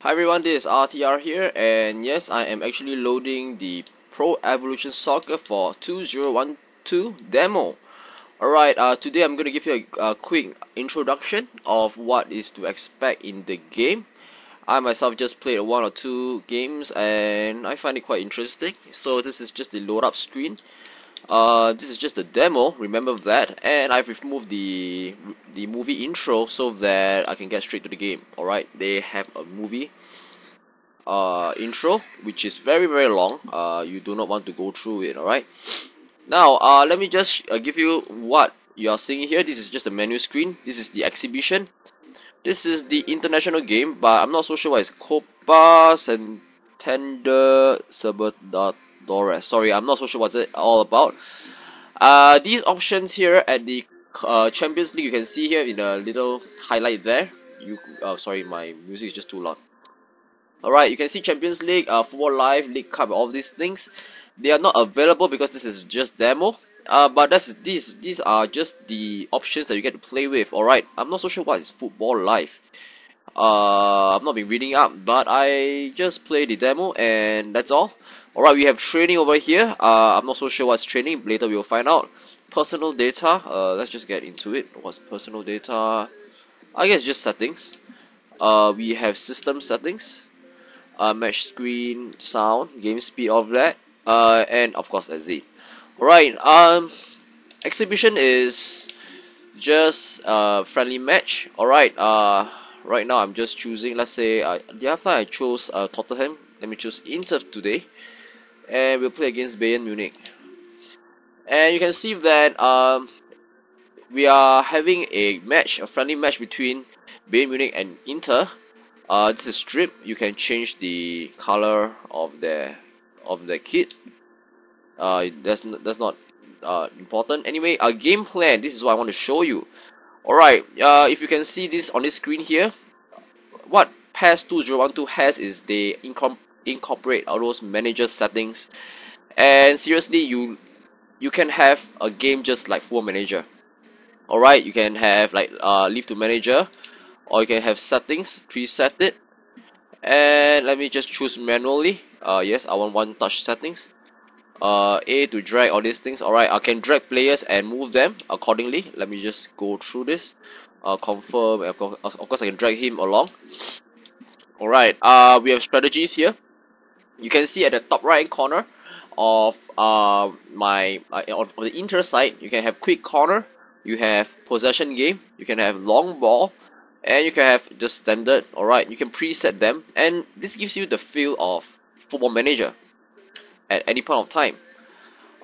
Hi everyone, this is RTR here, and yes, I am actually loading the Pro Evolution Soccer for 2012 demo. Alright, uh, today I'm going to give you a, a, quick introduction of what is to expect in the game. I myself just played one or two games and I find it quite interesting. So this is just the load up screen uh, this is just a demo, remember that, and I've removed the the movie intro so that I can get straight to the game. Alright, they have a movie uh, intro which is very very long, uh, you do not want to go through it, alright. Now, uh, let me just uh, give you what you are seeing here. This is just a menu screen, this is the exhibition. This is the international game, but I'm not so sure what it's Copa Santander Libertadores Dora. Sorry, I'm not so sure what's it all about. Uh, these options here at the uh, Champions League, you can see here in a little highlight there. You, uh, sorry, my music is just too loud. Alright, you can see Champions League, uh, Football Live, League Cup, all these things. They are not available because this is just demo. Uh, but that's these these are just the options that you get to play with. Alright, I'm not so sure what is Football Live. Uh, I've not been reading up, but I just played the demo and that's all. Alright, we have training over here. Uh, I'm not so sure what's training. Later we'll find out. Personal data. Uh, let's just get into it. What's personal data? I guess just settings. Uh, we have system settings. Uh, match screen, sound, game speed, of that. Uh, and of course exit. Alright, um, exhibition is just a friendly match. Alright, uh, right now I'm just choosing, let's say, uh, the other time I chose uh, Tottenham. Let me choose Inter today and we'll play against Bayern Munich. And you can see that um, we are having a match, a friendly match between Bayern Munich and Inter. Uh, this is strip. You can change the color of the of the kit. Uh, that's that's not uh, important. Anyway, a game plan. This is what I want to show you. Alright, uh, if you can see this on this screen here, what PES 2012 has is the income incorporate all those manager settings. And seriously you you can have a game just like Football Manager. Alright you can have like uh, leave to manager or you can have settings preset it. And let me just choose manually. Uh, yes I want one touch settings. Uh, A to drag all these things. Alright I can drag players and move them accordingly. Let me just go through this. Uh, confirm of course, of course I can drag him along. Alright uh, we have strategies here you can see at the top right corner of uh, my uh, on, on the inter side you can have quick corner you have possession game you can have long ball and you can have just standard alright? You can preset them and this gives you the feel of football manager at any point of time.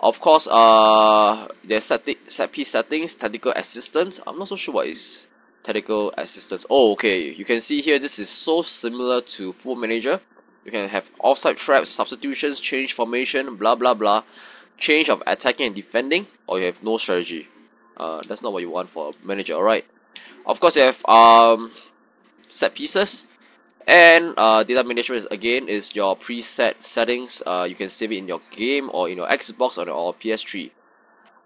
Of course uh there's set, set piece settings tactical assistance i'm not so sure what is tactical assistance. Oh okay you can see here this is so similar to football manager you can have offside traps, substitutions, change formation, blah blah blah, change of attacking and defending, or you have no strategy. Uh, that's not what you want for a manager, alright? Of course, you have um, set pieces, and uh, data management is, again is your preset settings. Uh, you can save it in your game or in your Xbox or, or PS3.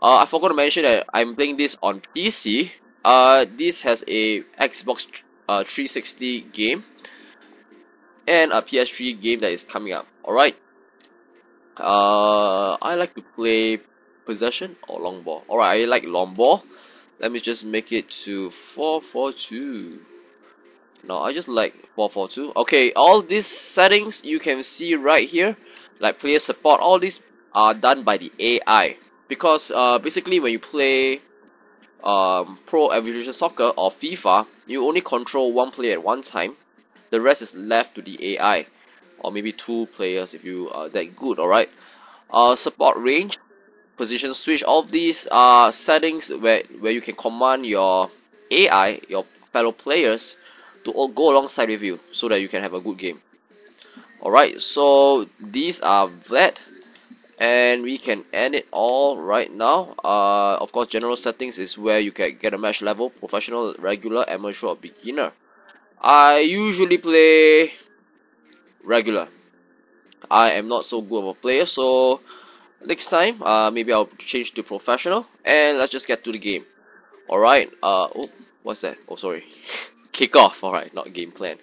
Uh, I forgot to mention that I'm playing this on PC. Uh, this has a Xbox uh, 360 game and a PS3 game that is coming up. Alright. Uh, I like to play possession or long ball. Alright, I like long ball. Let me just make it to 442. No, I just like 442. Okay, all these settings you can see right here, like player support, all these are done by the AI. Because uh, basically when you play um, Pro Evolution Soccer or FIFA, you only control one player at one time the rest is left to the AI or maybe two players if you are that good alright? Uh, support range position switch all these are settings where, where you can command your AI your fellow players to all go alongside with you so that you can have a good game. Alright so these are that and we can end it all right now. Uh, of course general settings is where you can get a match level professional regular amateur or beginner I usually play regular. I am not so good of a player, so next time, uh, maybe I'll change to professional, and let's just get to the game. Alright, uh, oh, what's that? Oh, sorry. kickoff. Alright, not game plan.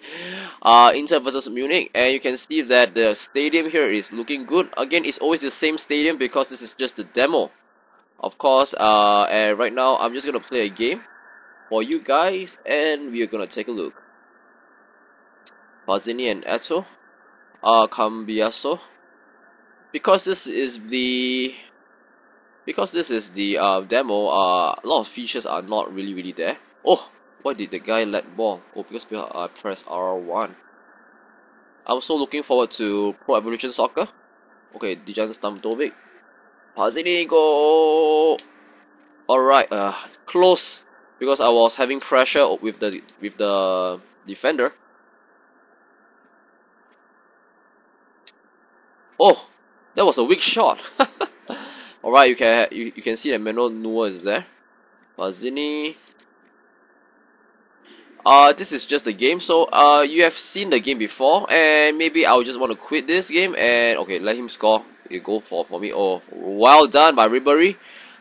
Uh, Inter versus Munich, and you can see that the stadium here is looking good. Again, it's always the same stadium because this is just a demo. Of course, uh, and right now I'm just gonna play a game for you guys, and we are gonna take a look. Pazzini and Eto'o, uh, Cambiasso. Because this is the because this is the uh, demo, uh, a lot of features are not really really there. Oh, why did the guy let ball? Oh, because I press R1. I'm also looking forward to Pro Evolution Soccer. Okay, Dejan Stankovic. Pazzini go. Alright, uh, close because I was having pressure with the with the defender. Oh, that was a weak shot. Alright, you can you, you can see that Manuel Neuer is there. Pazzini. Uh, this is just a game, so uh, you have seen the game before, and maybe I'll just want to quit this game and okay, let him score. You go for for me. Oh, well done by Ribery.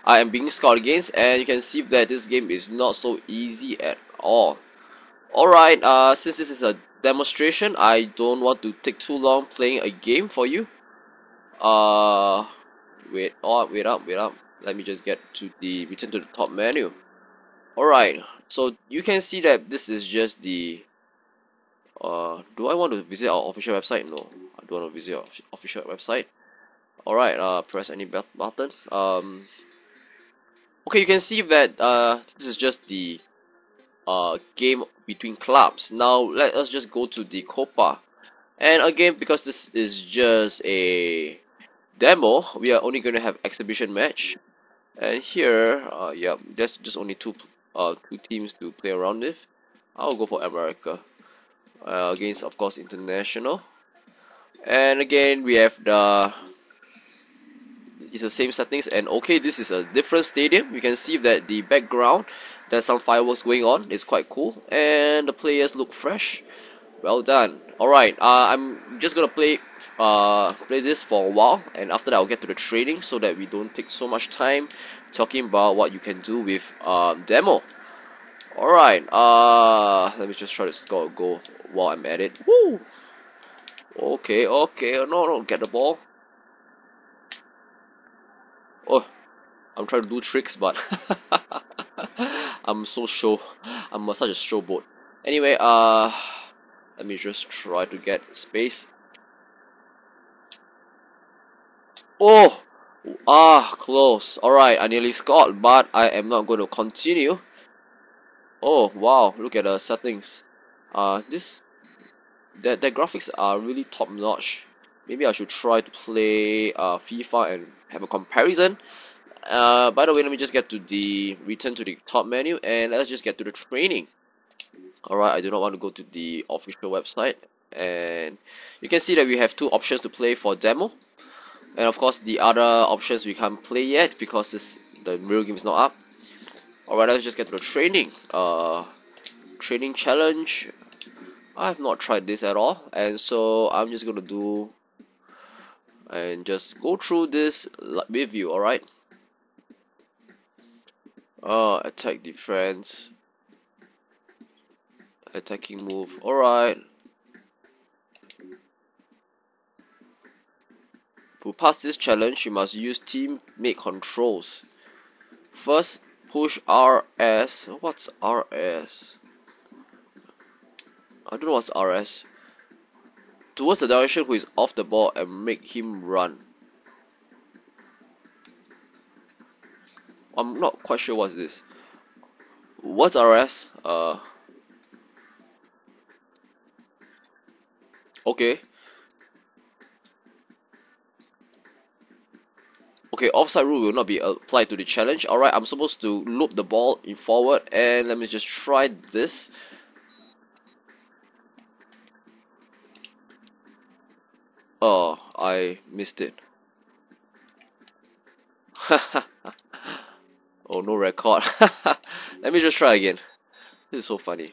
I am being scored against, and you can see that this game is not so easy at all. Alright, uh, since this is a demonstration, I don't want to take too long playing a game for you. Uh, wait oh wait up wait up. Let me just get to the return to the top menu. Alright so you can see that this is just the uh do I want to visit our official website? No I don't want to visit our official website. Alright uh press any button. Um okay you can see that uh this is just the uh game between clubs. Now let us just go to the Copa. And again because this is just a demo we are only going to have exhibition match. And here uh, yeah there's just only two uh, two teams to play around with. I'll go for America uh, against of course international. And again we have the it's the same settings and okay this is a different stadium. You can see that the background there's some fireworks going on. It's quite cool. And the players look fresh well done. Alright uh, I'm just gonna play uh, play this for a while and after that I'll get to the trading so that we don't take so much time talking about what you can do with uh, demo. Alright uh, let me just try to score a goal while I'm at it. Woo! okay okay no no get the ball. Oh I'm trying to do tricks but I'm so show I'm such a showboat anyway uh let me just try to get space Oh! Ah, close. Alright, I nearly scored, but I am not going to continue. Oh, wow, look at the settings. Uh, this... That, that graphics are really top notch. Maybe I should try to play uh, FIFA and have a comparison. Uh, by the way, let me just get to the return to the top menu and let's just get to the training. Alright, I do not want to go to the official website. And you can see that we have two options to play for demo. And of course the other options we can't play yet because this the real game is not up. Alright let's just get to the training. Uh training challenge. I have not tried this at all. And so I'm just gonna do and just go through this with you alright? Uh attack defense attacking move alright To pass this challenge, you must use team teammate controls. First, push RS. What's RS? I don't know what's RS. Towards the direction who is off the ball and make him run. I'm not quite sure what's this. What's RS? Uh. Okay. Okay, offside rule will not be applied to the challenge. Alright, I'm supposed to loop the ball in forward and let me just try this. Oh, I missed it. oh, no record. let me just try again. This is so funny.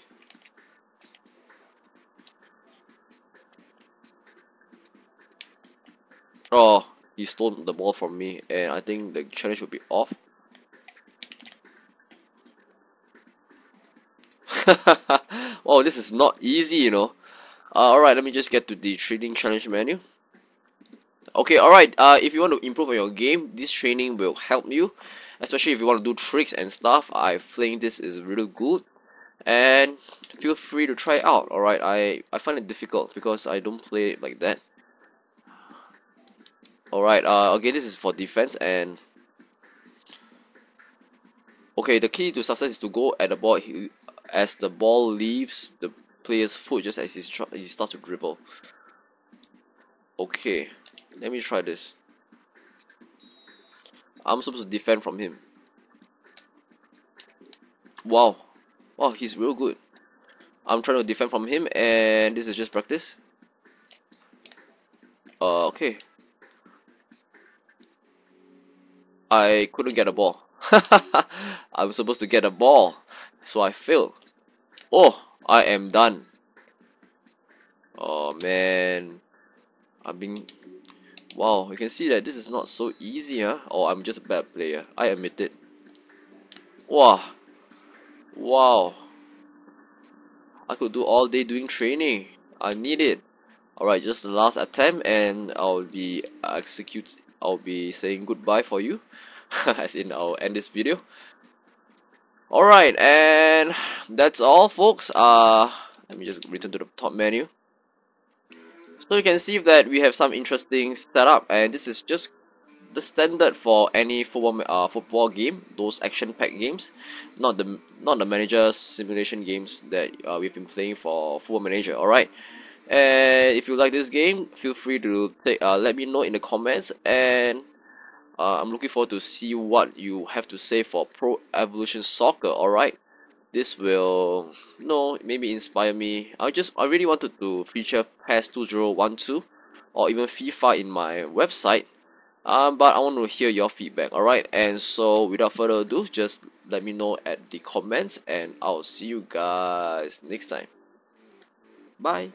Oh, he stole the ball from me and I think the challenge will be off. oh this is not easy you know. Uh, alright let me just get to the training challenge menu. Okay alright uh, if you want to improve on your game this training will help you. Especially if you want to do tricks and stuff I think this is really good. And feel free to try out alright? I, I find it difficult because I don't play like that alright uh, okay this is for defense and okay the key to success is to go at the ball as the ball leaves the player's foot just as he, he starts to dribble. Okay let me try this. I'm supposed to defend from him. Wow wow he's real good. I'm trying to defend from him and this is just practice. Uh, okay I couldn't get a ball. I'm supposed to get a ball so I failed. Oh I am done. Oh man. I've been wow you can see that this is not so easy huh? Or I'm just a bad player. I admit it. Wow. Wow. I could do all day doing training. I need it. Alright just the last attempt and I'll be execute I'll be saying goodbye for you as in I'll end this video. Alright and that's all folks. Uh let me just return to the top menu. So you can see that we have some interesting setup and this is just the standard for any football uh, football game those action packed games. Not the not the manager simulation games that uh, we've been playing for football manager alright and if you like this game feel free to take uh, let me know in the comments. And uh, I'm looking forward to see what you have to say for Pro Evolution Soccer alright? This will you know maybe inspire me. I just I really wanted to feature PES 2012 or even FIFA in my website. Um, but I want to hear your feedback alright? And so without further ado just let me know at the comments and I'll see you guys next time. Bye